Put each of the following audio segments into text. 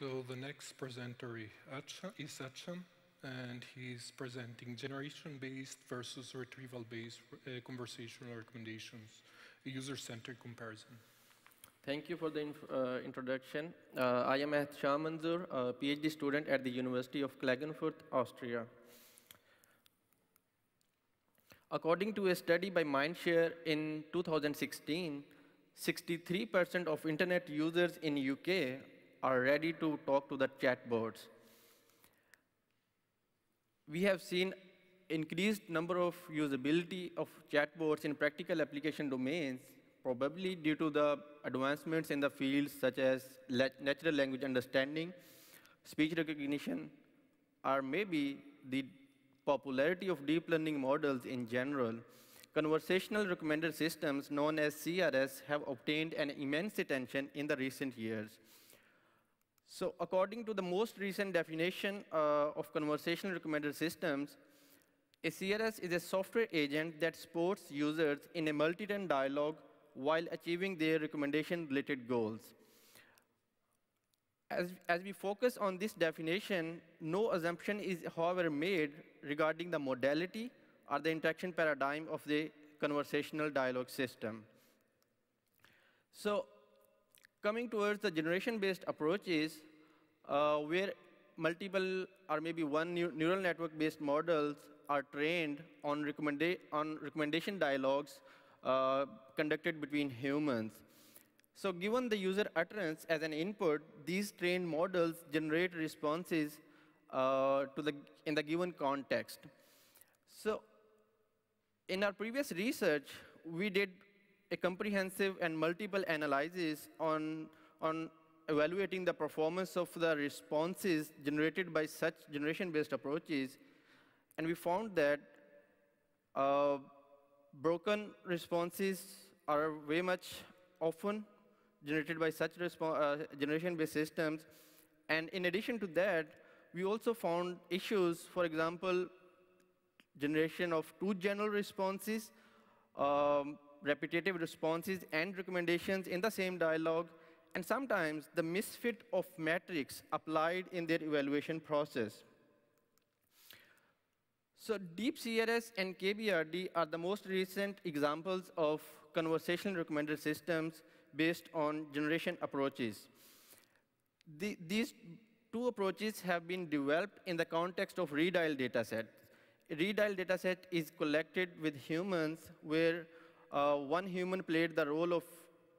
So the next presenter is Ahtsham, and he's presenting generation-based versus retrieval-based uh, conversational recommendations, a user-centered comparison. Thank you for the uh, introduction. Uh, I am Ahtsham Manzoor, a PhD student at the University of Klagenfurt, Austria. According to a study by Mindshare in 2016, 63% of internet users in UK are ready to talk to the chatbots. We have seen increased number of usability of chatbots in practical application domains, probably due to the advancements in the fields such as natural language understanding, speech recognition, or maybe the popularity of deep learning models in general. Conversational recommender systems, known as CRS, have obtained an immense attention in the recent years. So according to the most recent definition uh, of conversational recommender systems, a CRS is a software agent that supports users in a multi-turn dialogue while achieving their recommendation-related goals. As, as we focus on this definition, no assumption is, however, made regarding the modality or the interaction paradigm of the conversational dialogue system. So coming towards the generation-based approaches, uh, where multiple or maybe one neural network-based models are trained on, recommenda on recommendation dialogues uh, conducted between humans. So given the user utterance as an input, these trained models generate responses uh, to the, in the given context. So in our previous research, we did a comprehensive and multiple analysis on, on evaluating the performance of the responses generated by such generation-based approaches. And we found that uh, broken responses are very much often generated by such uh, generation-based systems. And in addition to that, we also found issues, for example, generation of two general responses, um, repetitive responses and recommendations in the same dialogue, and sometimes the misfit of metrics applied in their evaluation process. So Deep CRS and KBRD are the most recent examples of conversational recommender systems based on generation approaches. The, these two approaches have been developed in the context of redial dataset. A redial dataset is collected with humans where uh, one human played the role of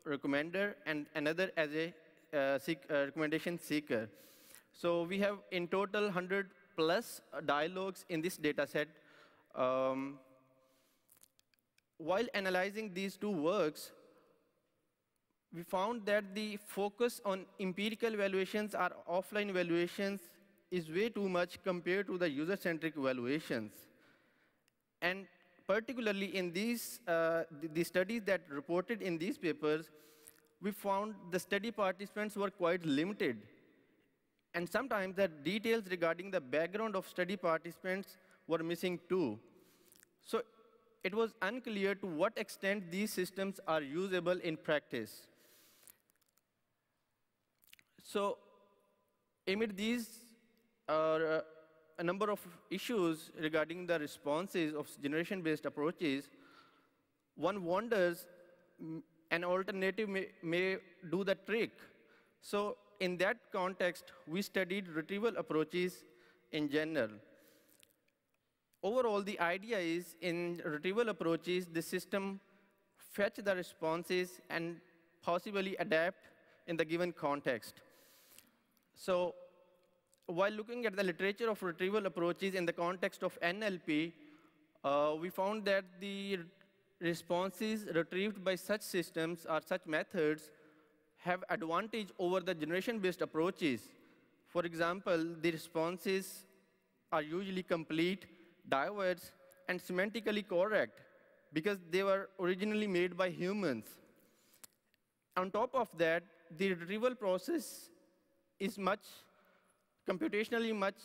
recommender and another as a uh, seek, uh, recommendation seeker. So we have in total 100 plus dialogues in this data set. Um, while analyzing these two works, we found that the focus on empirical evaluations or offline evaluations is way too much compared to the user-centric evaluations. And particularly in these, uh, the, the, studies that reported in these papers, we found the study participants were quite limited. And sometimes the details regarding the background of study participants were missing too. So it was unclear to what extent these systems are usable in practice. So amid these uh, a number of issues regarding the responses of generation-based approaches, one wonders an alternative may, may do the trick. So in that context, we studied retrieval approaches in general. Overall, the idea is in retrieval approaches, the system fetch the responses and possibly adapt in the given context. So while looking at the literature of retrieval approaches in the context of NLP, uh, we found that the responses retrieved by such systems or such methods have advantage over the generation-based approaches. For example, the responses are usually complete, diverse, and semantically correct because they were originally made by humans. On top of that, the retrieval process is much computationally much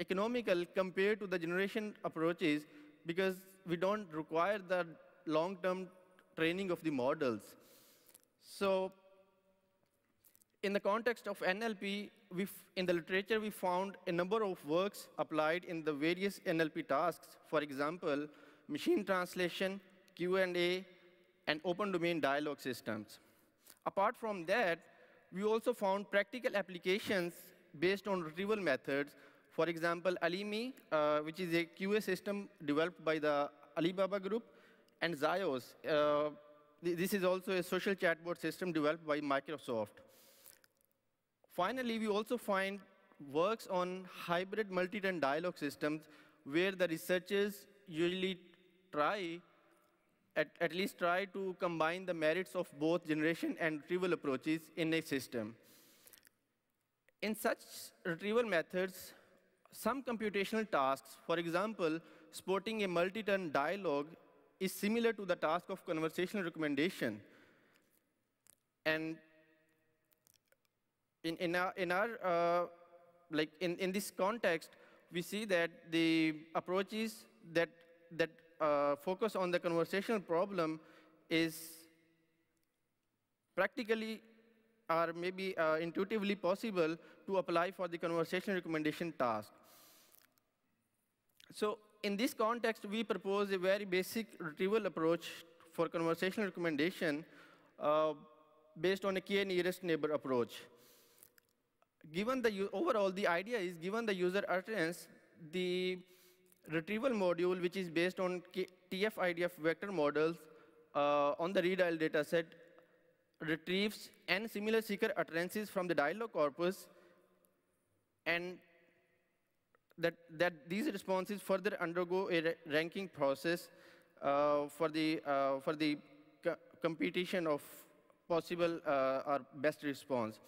economical compared to the generation approaches because we don't require the long-term training of the models. So in the context of NLP, we in the literature, we found a number of works applied in the various NLP tasks. For example, machine translation, Q&A, and open domain dialogue systems. Apart from that, we also found practical applications based on retrieval methods. For example, AliMe, uh, which is a QA system developed by the Alibaba Group, and XiaoIce. Uh, this is also a social chatbot system developed by Microsoft. Finally, we also find works on hybrid multi-turn dialogue systems where the researchers usually try, at, at least try to combine the merits of both generation and retrieval approaches in a system. In such retrieval methods, some computational tasks, for example, sporting a multi-turn dialogue is similar to the task of conversational recommendation. And in, in our, in our uh, like in, in this context, we see that the approaches that, that uh, focus on the conversational problem is practically or maybe uh, intuitively possible to apply for the conversation recommendation task. So in this context, we propose a very basic retrieval approach for conversational recommendation uh, based on a k nearest neighbor approach given the overall, the idea is given the user utterance, the retrieval module, which is based on TF-IDF vector models uh, on the redial dataset, retrieves n similar seeker utterances from the dialog corpus, and that, that these responses further undergo a ranking process uh, for the, uh, for the co competition of possible uh, or best response.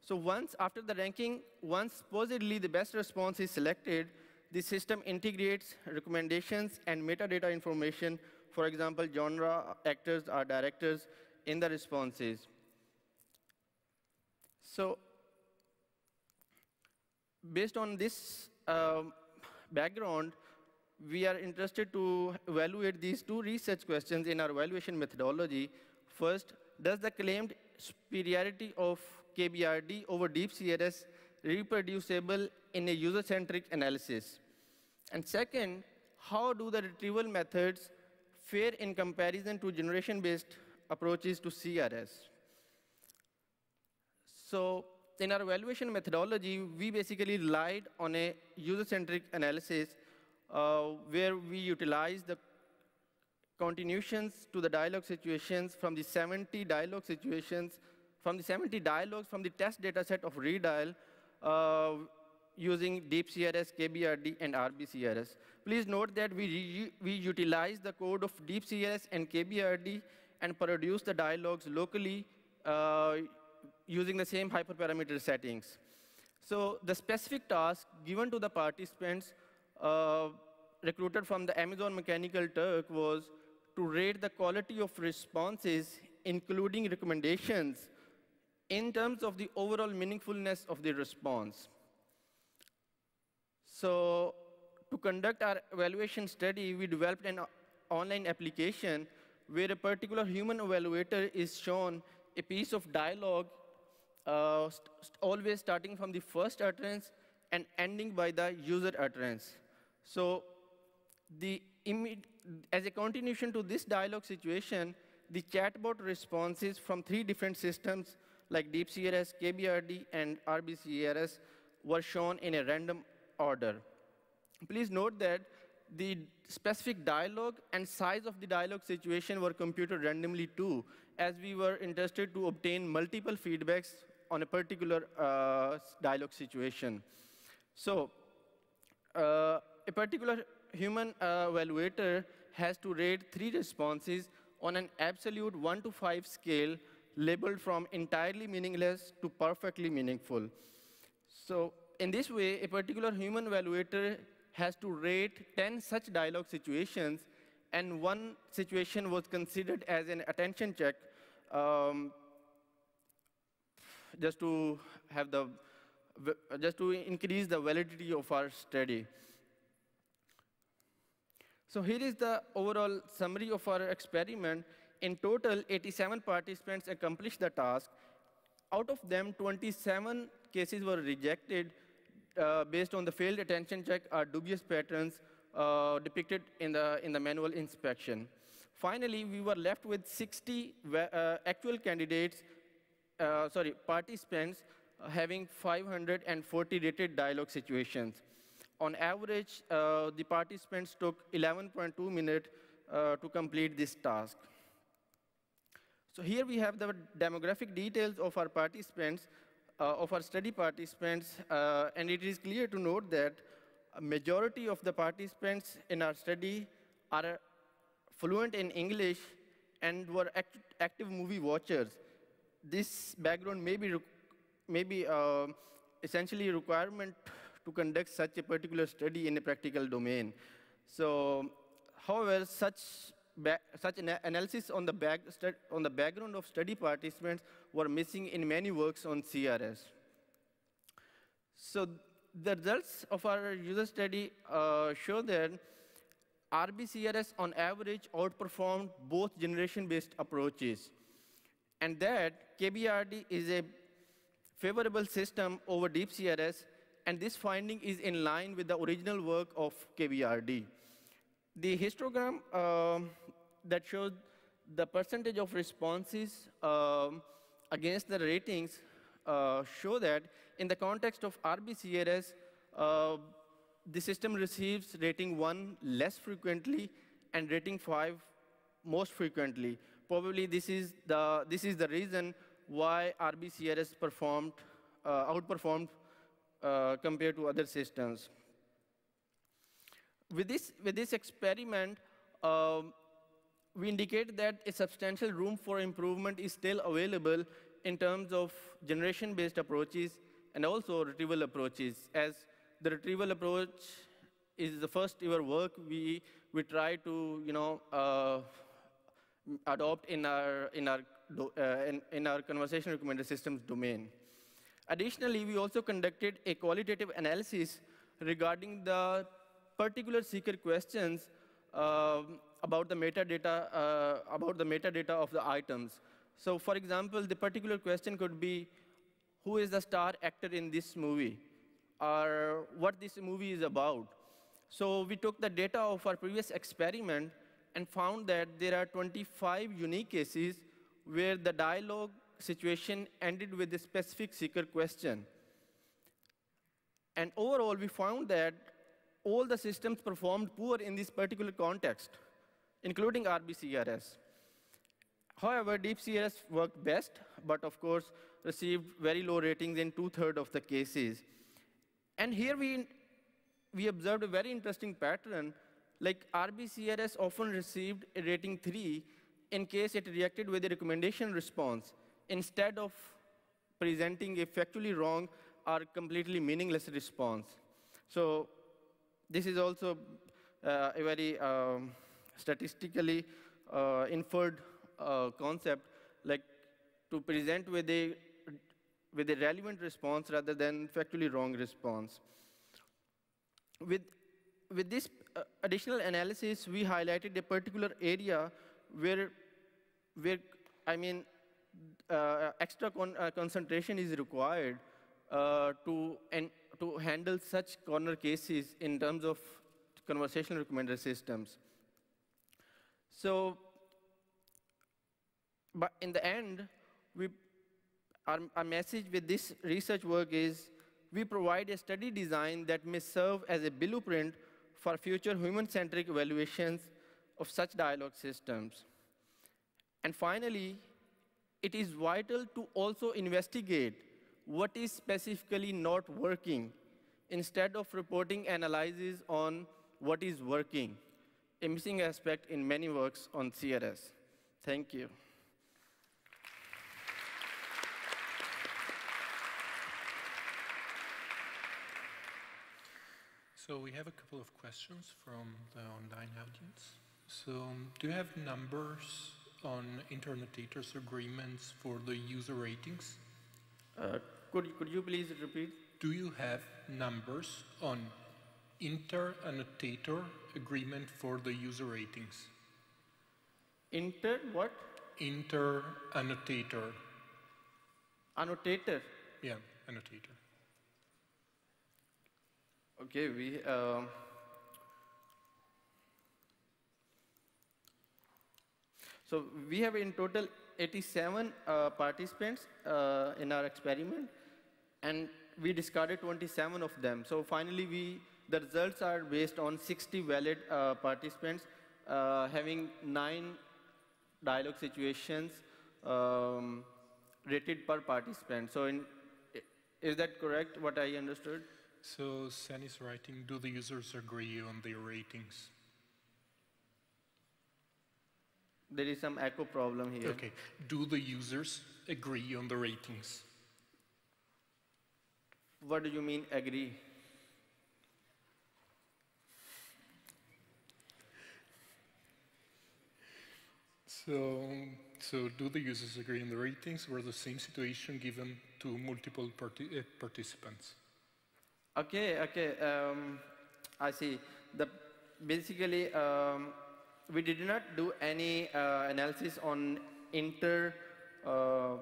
So once after the ranking, once supposedly the best response is selected, the system integrates recommendations and metadata information, for example, genre, actors, or directors in the responses. So based on this um, background, we are interested to evaluate these two research questions in our evaluation methodology. First, does the claimed superiority of KBRD over deep CRS reproducible in a user-centric analysis? And second, how do the retrieval methods fare in comparison to generation-based approaches to CRS? So in our evaluation methodology, we basically relied on a user-centric analysis uh, where we utilize the continuations to the dialogue situations from the 70 dialogue situations from the 70 dialogues from the test dataset of redial uh, using DeepCRS, KBRD, and RBCRS. Please note that we, we utilize the code of DeepCRS and KBRD and produce the dialogues locally uh, using the same hyperparameter settings. So the specific task given to the participants uh, recruited from the Amazon Mechanical Turk was to rate the quality of responses, including recommendations, in terms of the overall meaningfulness of the response. So to conduct our evaluation study, we developed an online application where a particular human evaluator is shown a piece of dialogue, uh, st always starting from the first utterance and ending by the user utterance. So the as a continuation to this dialogue situation, the chatbot responses from three different systems like DeepCRS, KBRD, and RBCRS were shown in a random order. Please note that the specific dialogue and size of the dialogue situation were computed randomly too, as we were interested to obtain multiple feedbacks on a particular uh, dialogue situation. So uh, a particular human uh, evaluator has to rate three responses on an absolute 1 to 5 scale labeled from entirely meaningless to perfectly meaningful. So in this way, a particular human evaluator has to rate 10 such dialogue situations, and one situation was considered as an attention check um, just to have the just to increase the validity of our study. So here is the overall summary of our experiment. In total, 87 participants accomplished the task. out of them, 27 cases were rejected uh, based on the failed attention check or dubious patterns uh, depicted in the, in the manual inspection. Finally, we were left with 60 uh, actual candidates, uh, sorry, participants having 540 rated dialogue situations. On average, uh, the participants took 11.2 minutes uh, to complete this task. So here we have the demographic details of our participants, of our study participants, uh, and it is clear to note that a majority of the participants in our study are fluent in English and were act active movie watchers. This background may be, may be uh, essentially a requirement to conduct such a particular study in a practical domain. So, however, such, such an analysis on the, back, on the background of study participants were missing in many works on CRS. So the results of our user study uh, show that RBCRS on average outperformed both generation-based approaches, and that KBRD is a favorable system over deep CRS, and this finding is in line with the original work of KBRD. The histogram uh, that shows the percentage of responses um, against the ratings uh, show that in the context of RBCRS, uh, the system receives rating 1 less frequently and rating 5 most frequently. Probably this is the, this is the reason why RBCRS performed, uh, outperformed uh, compared to other systems. With this, with this experiment, um, we indicate that a substantial room for improvement is still available in terms of generation-based approaches and also retrieval approaches. As the retrieval approach is the first ever work we, we try to you know, uh, adopt in our, in, our, uh, in, in our conversation recommender systems domain. Additionally, we also conducted a qualitative analysis regarding the particular seeker questions uh, about the metadata uh, about the metadata of the items. So, for example, the particular question could be, who is the star actor in this movie, or what this movie is about. So, we took the data of our previous experiment and found that there are 25 unique cases where the dialogue situation ended with a specific seeker question. And overall, we found that all the systems performed poor in this particular context, including RBCRS. However, DeepCRS worked best, but of course, received very low ratings in two-thirds of the cases. And here we, we observed a very interesting pattern, like RBCRS often received a rating 3 in case it reacted with a recommendation response, instead of presenting a factually wrong or completely meaningless response. So this is also uh, a very um, statistically uh, inferred uh, concept, like to present with a, with a relevant response rather than factually wrong response. With, with this uh, additional analysis, we highlighted a particular area where, where I mean, uh, extra con uh, concentration is required uh, to, and to handle such corner cases in terms of conversational recommender systems. So, but in the end, we, our, our message with this research work is we provide a study design that may serve as a blueprint for future human-centric evaluations of such dialogue systems. And finally, it is vital to also investigate what is specifically not working instead of reporting analyses on what is working, a missing aspect in many works on CRS. Thank you. So we have a couple of questions from the online audience. So um, do you have numbers on interannotators agreements for the user ratings? Uh, could, could you please repeat? Do you have numbers on interannotator agreement for the user ratings? Inter what? Inter-annotator. Annotator? Yeah, annotator. Okay, we. Um, so we have in total 87 uh, participants uh, in our experiment, and we discarded 27 of them. So finally, we the results are based on 60 valid uh, participants uh, having nine dialogue situations um, rated per participant. So in, is that correct, what I understood? So Sen is writing, do the users agree on their ratings? There is some echo problem here. Okay, do the users agree on the ratings? What do you mean agree? So, so do the users agree on the ratings or the same situation given to multiple uh, participants? Okay, okay, um, I see. The, basically, um, we did not do any uh, analysis on inter, uh,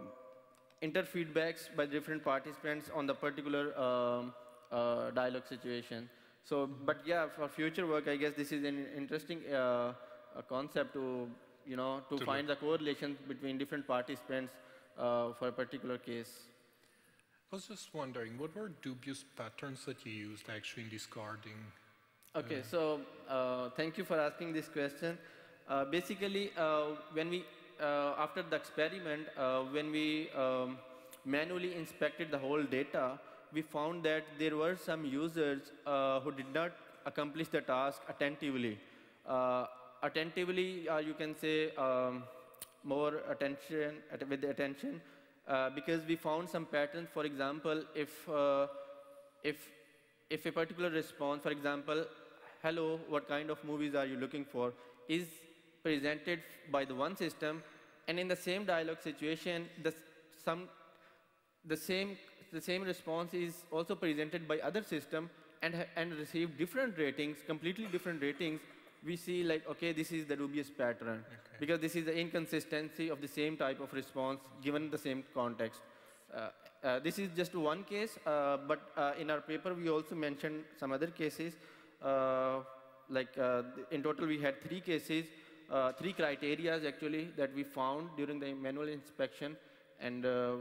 inter feedbacks by different participants on the particular um, uh, dialogue situation. So, but yeah, for future work, I guess this is an interesting uh, concept to, you know, to, To find the correlations between different participants uh, for a particular case. I was just wondering, what were dubious patterns that you used actually in discarding? Okay, so uh, thank you for asking this question. Uh, basically, uh, when we, uh, after the experiment, uh, when we um, manually inspected the whole data, we found that there were some users uh, who did not accomplish the task attentively. Attentively, uh, you can say um, more attention, at, with the attention, uh, because we found some patterns. For example, if, uh, if, if a particular response, for example, hello, what kind of movies are you looking for, is presented by the one system, and in the same dialogue situation, the, some, the, same, the same response is also presented by other system and, and receive different ratings, completely different ratings, we see like, okay, this is the dubious pattern. Because this is the inconsistency of the same type of response given the same context. Uh, uh, this is just one case, uh, but uh, in our paper we also mentioned some other cases. Uh, like uh, in total we had three cases, uh, three criterias actually that we found during the manual inspection, and uh,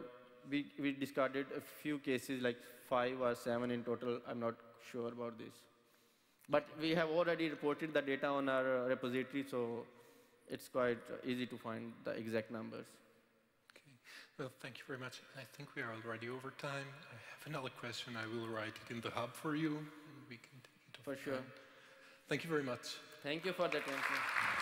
we, we discarded a few cases, like five or seven in total. I'm not sure about this. But we have already reported the data on our uh, repository, so it's quite easy to find the exact numbers. Okay. Well, thank you very much. I think we are already over time. I have another question. I will write it in the hub for you, and we can take it For sure. Thank you very much. Thank you for the attention.